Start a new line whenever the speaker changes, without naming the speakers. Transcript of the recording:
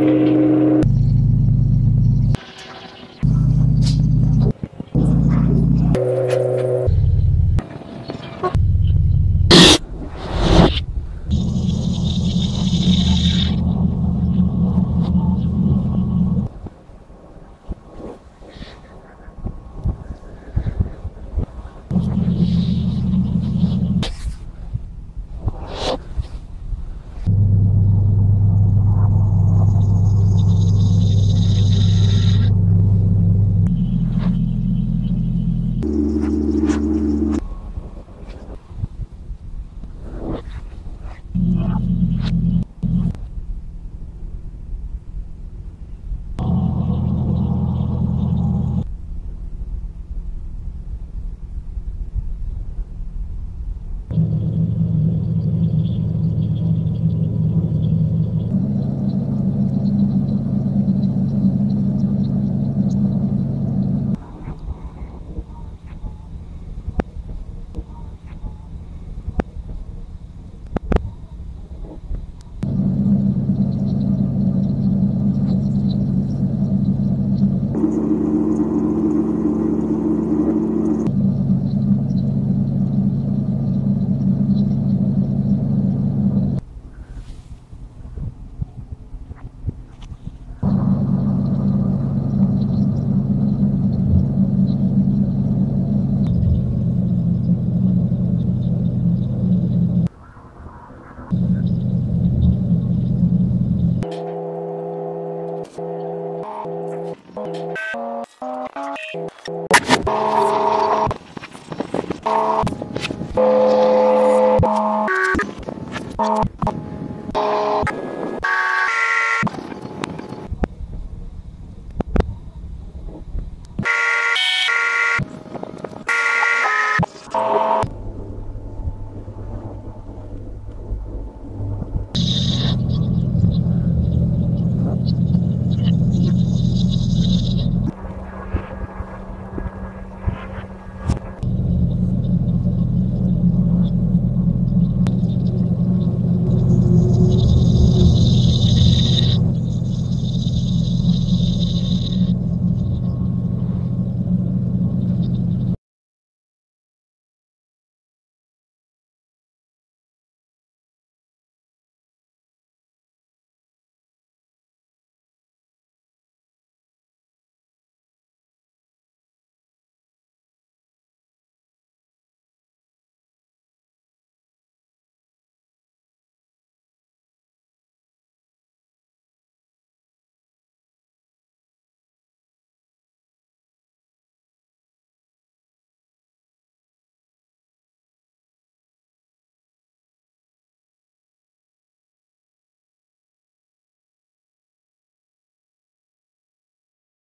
Thank you. you